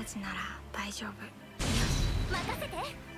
たちなら大丈夫。任せて。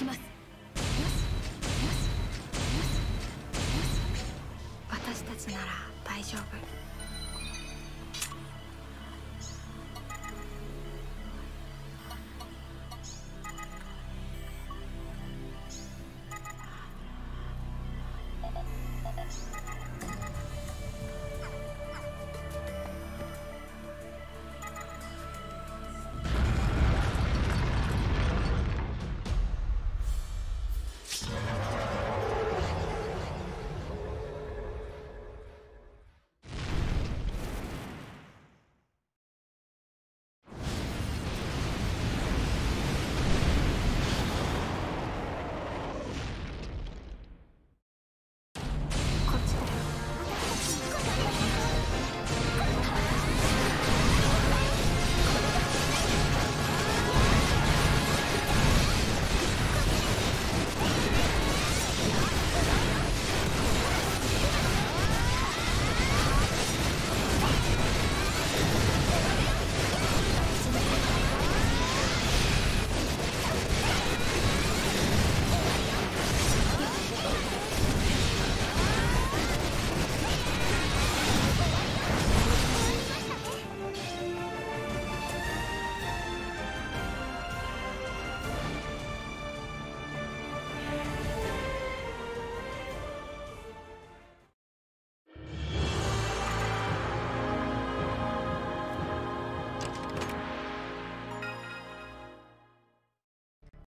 きます。よしよしよしよし。私たちなら大丈夫。